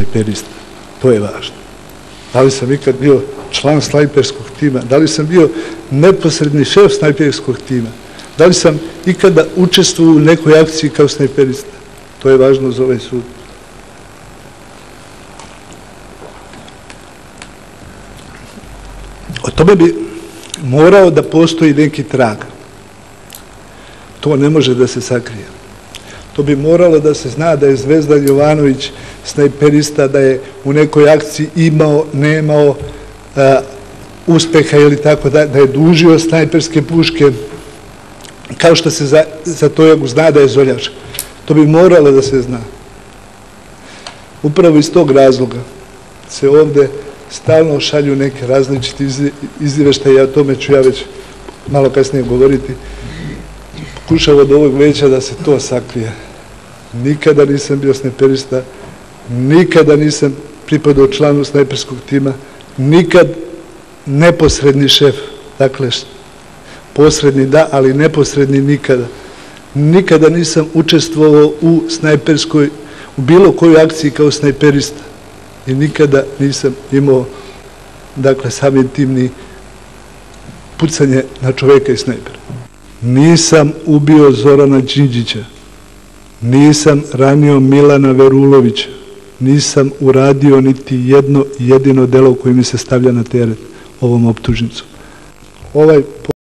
snajperista. To je važno. Da li sam ikad bio član snajperskog tima? Da li sam bio neposredni šef snajperskog tima? Da li sam ikada učestvovao u nekoj akciji kao snajperista? To je važno za ovaj sud. O tome bi morao da postoji neki trag. To ne može da se sakrije. To bi moralo da se zna da je Zvezdan Jovanović snajperista, da je u nekoj akciji imao, nemao a, uspeha ili tako da, da je dužio snajperske puške, kao što se za, za to zna da je zoljač. To bi moralo da se zna. Upravo iz tog razloga se ovde stalno šalju neke različite izveštaje, ja o tome ću ja već malo kasnije govoriti, pokušao od ovog veća da se to sakrije. Nikada nisam bio snajperista, nikada nisam pripadao članu snajperskog tima, nikad neposredni šef, dakle posredni da, ali neposredni nikada. Nikada nisam učestvovao u snajperskoj, u bilo kojoj akciji kao snajperista i nikada nisam imao, dakle, samim tim ni pucanje na čoveka i snajpera. Nisam ubio Zorana Đinđića, nisam ranio Milana Verulovića, nisam uradio niti jedno jedino delo koje mi se stavlja na teret ovom optužnicom. Ovaj